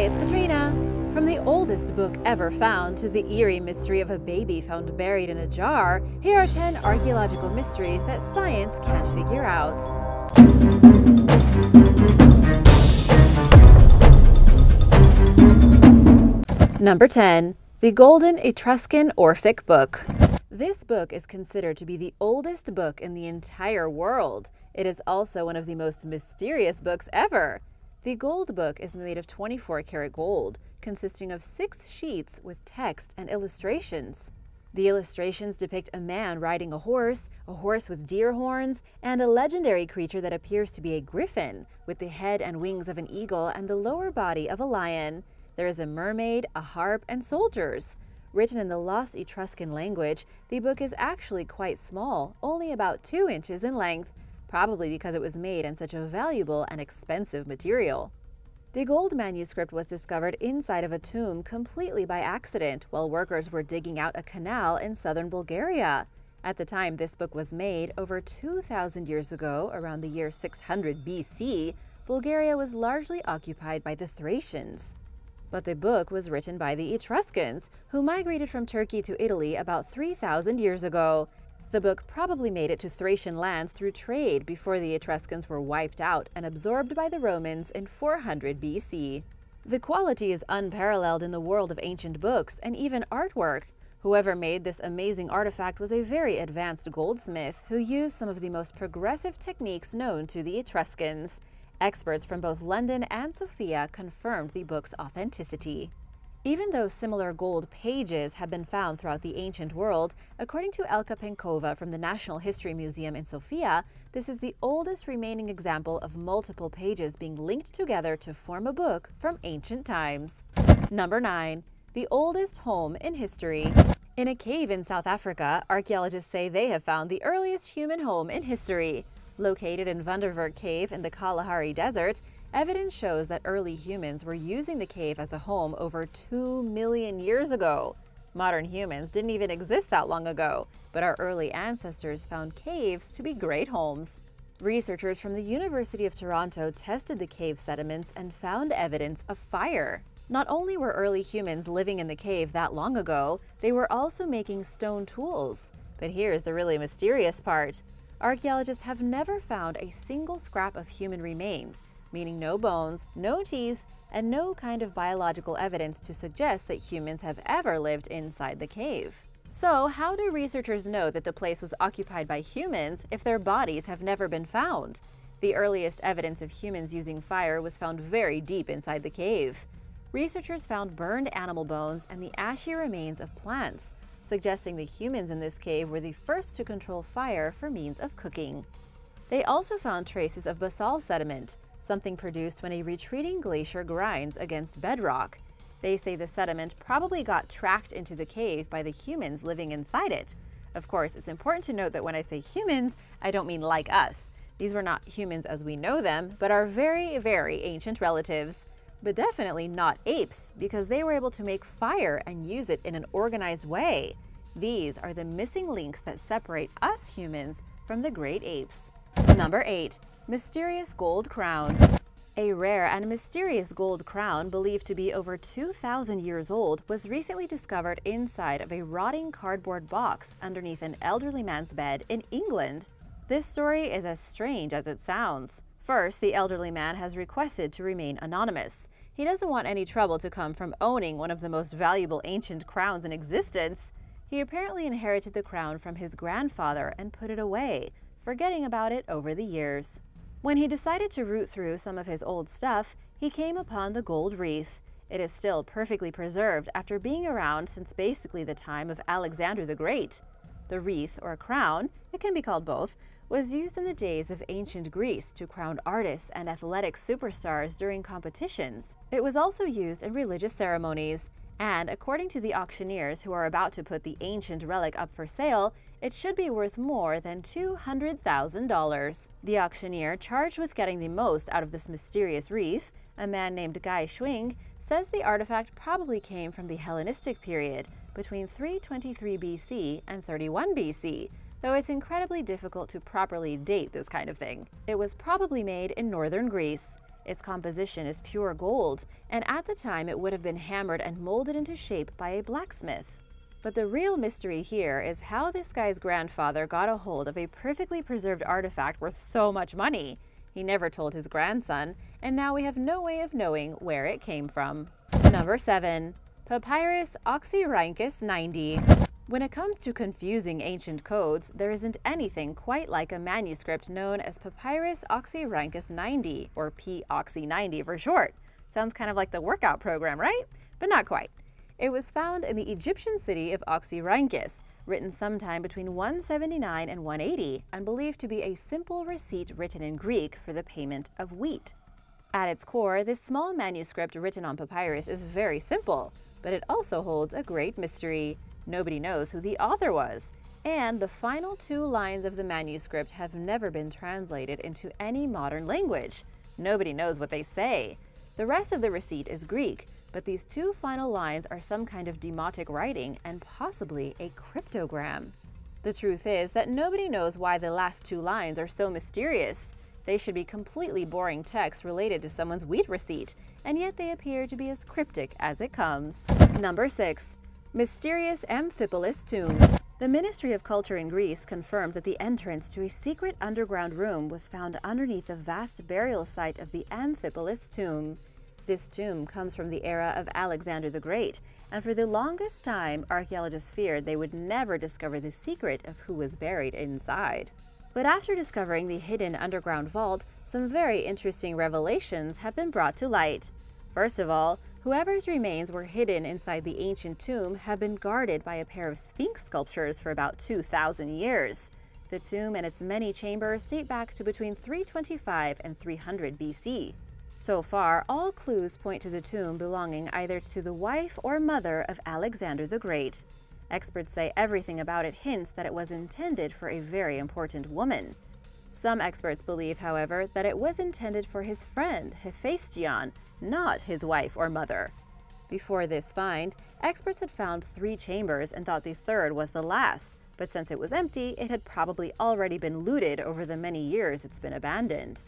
Hi, it's Katrina. From the oldest book ever found to the eerie mystery of a baby found buried in a jar, here are 10 archaeological mysteries that science can't figure out. Number 10. The Golden Etruscan Orphic Book. This book is considered to be the oldest book in the entire world. It is also one of the most mysterious books ever. The gold book is made of 24 karat gold, consisting of six sheets with text and illustrations. The illustrations depict a man riding a horse, a horse with deer horns, and a legendary creature that appears to be a griffin, with the head and wings of an eagle and the lower body of a lion. There is a mermaid, a harp, and soldiers. Written in the lost Etruscan language, the book is actually quite small, only about two inches in length, probably because it was made in such a valuable and expensive material. The gold manuscript was discovered inside of a tomb completely by accident while workers were digging out a canal in southern Bulgaria. At the time this book was made, over 2,000 years ago, around the year 600 BC, Bulgaria was largely occupied by the Thracians. But the book was written by the Etruscans, who migrated from Turkey to Italy about 3,000 years ago. The book probably made it to Thracian lands through trade before the Etruscans were wiped out and absorbed by the Romans in 400 BC. The quality is unparalleled in the world of ancient books and even artwork. Whoever made this amazing artifact was a very advanced goldsmith who used some of the most progressive techniques known to the Etruscans. Experts from both London and Sofia confirmed the book's authenticity. Even though similar gold pages have been found throughout the ancient world, according to Elka Penkova from the National History Museum in Sofia, this is the oldest remaining example of multiple pages being linked together to form a book from ancient times. Number 9. The oldest home in history. In a cave in South Africa, archaeologists say they have found the earliest human home in history. Located in Wonderwerk Cave in the Kalahari Desert, Evidence shows that early humans were using the cave as a home over 2 million years ago. Modern humans didn't even exist that long ago, but our early ancestors found caves to be great homes. Researchers from the University of Toronto tested the cave sediments and found evidence of fire. Not only were early humans living in the cave that long ago, they were also making stone tools. But here's the really mysterious part. Archaeologists have never found a single scrap of human remains, meaning no bones, no teeth, and no kind of biological evidence to suggest that humans have ever lived inside the cave. So, how do researchers know that the place was occupied by humans if their bodies have never been found? The earliest evidence of humans using fire was found very deep inside the cave. Researchers found burned animal bones and the ashy remains of plants, suggesting the humans in this cave were the first to control fire for means of cooking. They also found traces of basalt sediment, something produced when a retreating glacier grinds against bedrock. They say the sediment probably got tracked into the cave by the humans living inside it. Of course, it's important to note that when I say humans, I don't mean like us. These were not humans as we know them, but are very, very ancient relatives. But definitely not apes, because they were able to make fire and use it in an organized way. These are the missing links that separate us humans from the great apes. Number 8. Mysterious Gold Crown A rare and mysterious gold crown believed to be over 2,000 years old was recently discovered inside of a rotting cardboard box underneath an elderly man's bed in England. This story is as strange as it sounds. First, the elderly man has requested to remain anonymous. He doesn't want any trouble to come from owning one of the most valuable ancient crowns in existence. He apparently inherited the crown from his grandfather and put it away, forgetting about it over the years. When he decided to root through some of his old stuff, he came upon the gold wreath. It is still perfectly preserved after being around since basically the time of Alexander the Great. The wreath, or crown, it can be called both, was used in the days of ancient Greece to crown artists and athletic superstars during competitions. It was also used in religious ceremonies, and according to the auctioneers who are about to put the ancient relic up for sale, it should be worth more than $200,000. The auctioneer charged with getting the most out of this mysterious wreath, a man named Guy Schwinge, says the artifact probably came from the Hellenistic period, between 323 BC and 31 BC, though it's incredibly difficult to properly date this kind of thing. It was probably made in northern Greece. Its composition is pure gold, and at the time it would have been hammered and molded into shape by a blacksmith. But the real mystery here is how this guy's grandfather got a hold of a perfectly preserved artifact worth so much money. He never told his grandson, and now we have no way of knowing where it came from. Number 7. Papyrus Oxyrhynchus 90 when it comes to confusing ancient codes, there isn't anything quite like a manuscript known as Papyrus Oxyrhynchus 90, or P-Oxy 90 for short. Sounds kind of like the workout program, right? But not quite. It was found in the Egyptian city of Oxyrhynchus, written sometime between 179 and 180, and believed to be a simple receipt written in Greek for the payment of wheat. At its core, this small manuscript written on papyrus is very simple, but it also holds a great mystery. Nobody knows who the author was, and the final two lines of the manuscript have never been translated into any modern language. Nobody knows what they say. The rest of the receipt is Greek, but these two final lines are some kind of demotic writing and possibly a cryptogram. The truth is that nobody knows why the last two lines are so mysterious. They should be completely boring text related to someone's wheat receipt, and yet they appear to be as cryptic as it comes. Number 6. Mysterious Amphipolis Tomb. The Ministry of Culture in Greece confirmed that the entrance to a secret underground room was found underneath the vast burial site of the Amphipolis tomb. This tomb comes from the era of Alexander the Great, and for the longest time, archaeologists feared they would never discover the secret of who was buried inside. But after discovering the hidden underground vault, some very interesting revelations have been brought to light. First of all, Whoever's remains were hidden inside the ancient tomb have been guarded by a pair of Sphinx sculptures for about 2,000 years. The tomb and its many chambers date back to between 325 and 300 BC. So far, all clues point to the tomb belonging either to the wife or mother of Alexander the Great. Experts say everything about it hints that it was intended for a very important woman. Some experts believe, however, that it was intended for his friend, Hephaestion, not his wife or mother. Before this find, experts had found three chambers and thought the third was the last, but since it was empty, it had probably already been looted over the many years it's been abandoned.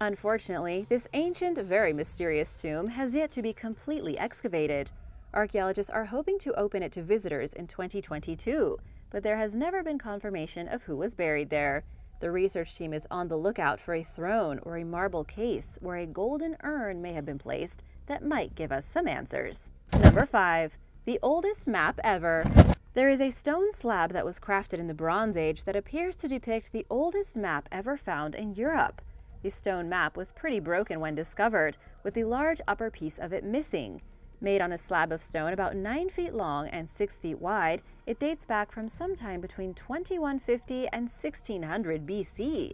Unfortunately, this ancient, very mysterious tomb has yet to be completely excavated. Archaeologists are hoping to open it to visitors in 2022, but there has never been confirmation of who was buried there. The research team is on the lookout for a throne or a marble case where a golden urn may have been placed that might give us some answers. Number 5. The oldest map ever. There is a stone slab that was crafted in the Bronze Age that appears to depict the oldest map ever found in Europe. The stone map was pretty broken when discovered, with the large upper piece of it missing. Made on a slab of stone about 9 feet long and 6 feet wide, it dates back from sometime between 2150 and 1600 BC.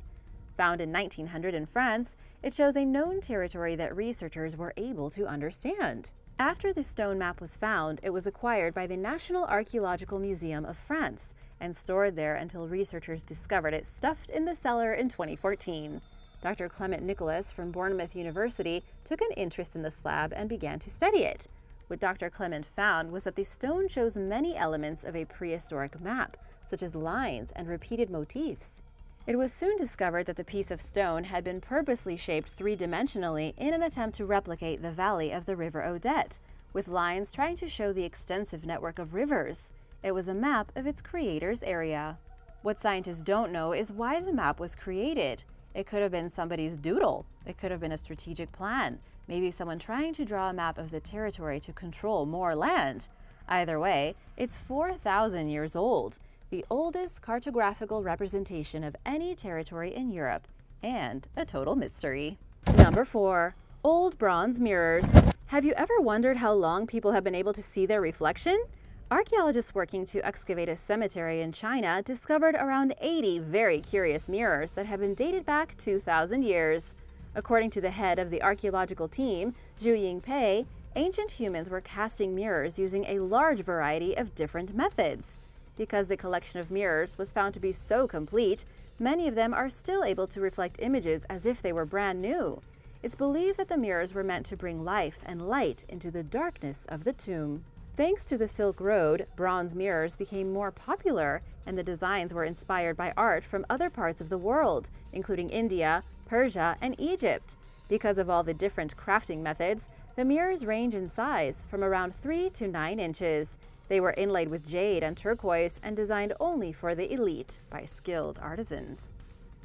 Found in 1900 in France, it shows a known territory that researchers were able to understand. After the stone map was found, it was acquired by the National Archaeological Museum of France and stored there until researchers discovered it stuffed in the cellar in 2014. Dr. Clement Nicolas from Bournemouth University took an interest in the slab and began to study it. What Dr. Clement found was that the stone shows many elements of a prehistoric map, such as lines and repeated motifs. It was soon discovered that the piece of stone had been purposely shaped three-dimensionally in an attempt to replicate the valley of the River Odet, with lines trying to show the extensive network of rivers. It was a map of its creator's area. What scientists don't know is why the map was created. It could have been somebody's doodle. It could have been a strategic plan. Maybe someone trying to draw a map of the territory to control more land. Either way, it's 4,000 years old, the oldest cartographical representation of any territory in Europe, and a total mystery. Number 4. Old Bronze Mirrors. Have you ever wondered how long people have been able to see their reflection? Archaeologists working to excavate a cemetery in China discovered around 80 very curious mirrors that have been dated back 2,000 years. According to the head of the archaeological team, Zhu Yingpei, ancient humans were casting mirrors using a large variety of different methods. Because the collection of mirrors was found to be so complete, many of them are still able to reflect images as if they were brand new. It's believed that the mirrors were meant to bring life and light into the darkness of the tomb. Thanks to the Silk Road, bronze mirrors became more popular, and the designs were inspired by art from other parts of the world, including India, Persia, and Egypt. Because of all the different crafting methods, the mirrors range in size from around 3 to 9 inches. They were inlaid with jade and turquoise and designed only for the elite by skilled artisans.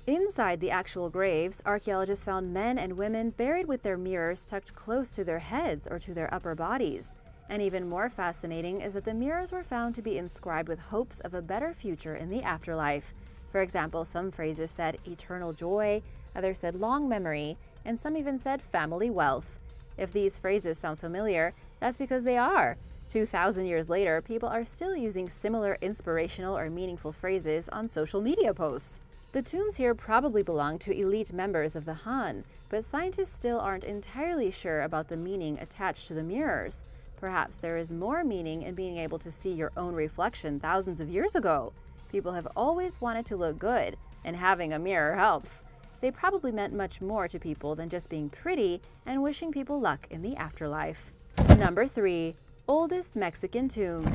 Inside the actual graves, archaeologists found men and women buried with their mirrors tucked close to their heads or to their upper bodies. And even more fascinating is that the mirrors were found to be inscribed with hopes of a better future in the afterlife. For example, some phrases said eternal joy, others said long memory, and some even said family wealth. If these phrases sound familiar, that's because they are. 2,000 years later, people are still using similar inspirational or meaningful phrases on social media posts. The tombs here probably belong to elite members of the Han, but scientists still aren't entirely sure about the meaning attached to the mirrors. Perhaps there is more meaning in being able to see your own reflection thousands of years ago. People have always wanted to look good, and having a mirror helps. They probably meant much more to people than just being pretty and wishing people luck in the afterlife. Number 3 oldest Mexican tomb.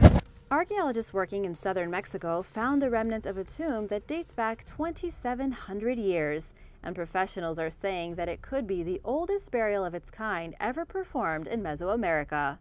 Archaeologists working in southern Mexico found the remnants of a tomb that dates back 2,700 years, and professionals are saying that it could be the oldest burial of its kind ever performed in Mesoamerica.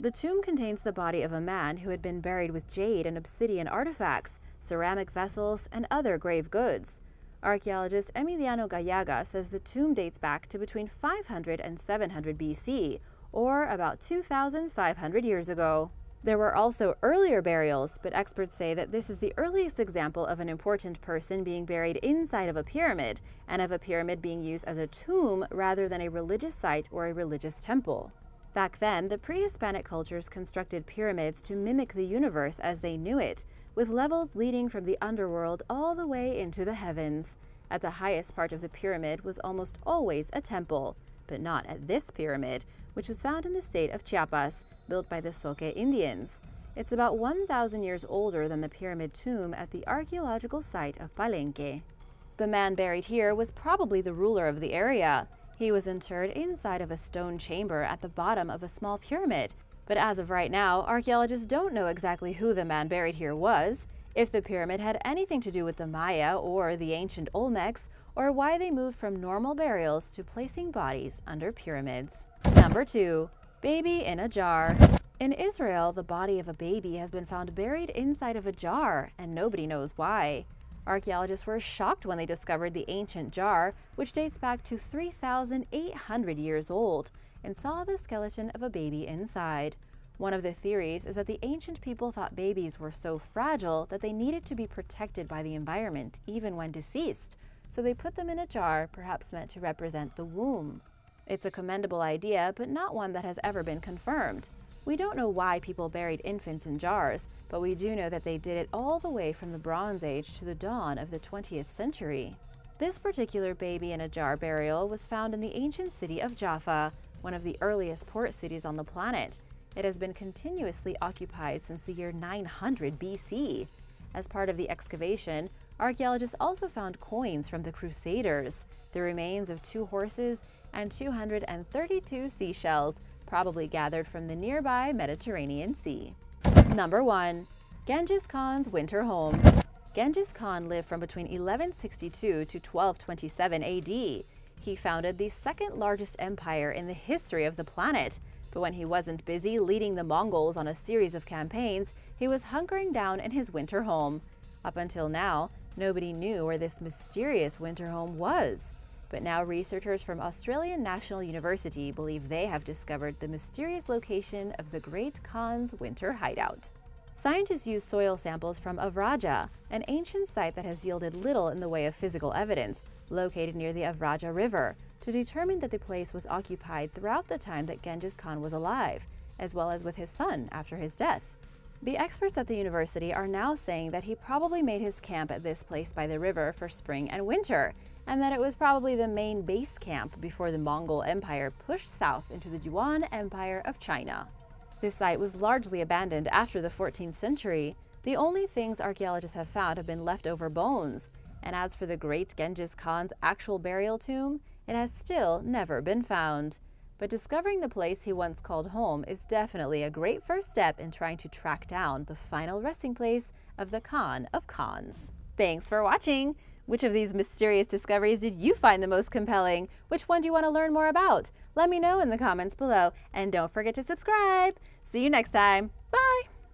The tomb contains the body of a man who had been buried with jade and obsidian artifacts, ceramic vessels, and other grave goods. Archaeologist Emiliano Gallaga says the tomb dates back to between 500 and 700 BC, or about 2,500 years ago. There were also earlier burials, but experts say that this is the earliest example of an important person being buried inside of a pyramid, and of a pyramid being used as a tomb rather than a religious site or a religious temple. Back then, the pre Hispanic cultures constructed pyramids to mimic the universe as they knew it, with levels leading from the underworld all the way into the heavens. At the highest part of the pyramid was almost always a temple, but not at this pyramid, which was found in the state of Chiapas, built by the Zoque Indians. It's about 1,000 years older than the pyramid tomb at the archaeological site of Palenque. The man buried here was probably the ruler of the area. He was interred inside of a stone chamber at the bottom of a small pyramid. But as of right now, archaeologists don't know exactly who the man buried here was, if the pyramid had anything to do with the Maya or the ancient Olmecs, or why they moved from normal burials to placing bodies under pyramids. Number 2. Baby in a jar. In Israel, the body of a baby has been found buried inside of a jar, and nobody knows why. Archaeologists were shocked when they discovered the ancient jar, which dates back to 3,800 years old, and saw the skeleton of a baby inside. One of the theories is that the ancient people thought babies were so fragile that they needed to be protected by the environment, even when deceased, so they put them in a jar, perhaps meant to represent the womb. It's a commendable idea, but not one that has ever been confirmed. We don't know why people buried infants in jars, but we do know that they did it all the way from the Bronze Age to the dawn of the 20th century. This particular baby in a jar burial was found in the ancient city of Jaffa, one of the earliest port cities on the planet. It has been continuously occupied since the year 900 BC. As part of the excavation, archaeologists also found coins from the Crusaders, the remains of two horses, and 232 seashells, probably gathered from the nearby Mediterranean Sea. Number 1. Genghis Khan's Winter Home Genghis Khan lived from between 1162 to 1227 AD. He founded the second largest empire in the history of the planet. But when he wasn't busy leading the Mongols on a series of campaigns, he was hunkering down in his winter home. Up until now, nobody knew where this mysterious winter home was. But now researchers from Australian National University believe they have discovered the mysterious location of the Great Khan's winter hideout. Scientists use soil samples from Avraja, an ancient site that has yielded little in the way of physical evidence, located near the Avraja River, to determine that the place was occupied throughout the time that Genghis Khan was alive, as well as with his son after his death. The experts at the university are now saying that he probably made his camp at this place by the river for spring and winter, and that it was probably the main base camp before the Mongol Empire pushed south into the Yuan Empire of China. This site was largely abandoned after the 14th century. The only things archaeologists have found have been leftover bones, and as for the great Genghis Khan's actual burial tomb, it has still never been found. But discovering the place he once called home is definitely a great first step in trying to track down the final resting place of the Khan of Khans. Thanks for watching! Which of these mysterious discoveries did you find the most compelling? Which one do you want to learn more about? Let me know in the comments below, and don't forget to subscribe. See you next time.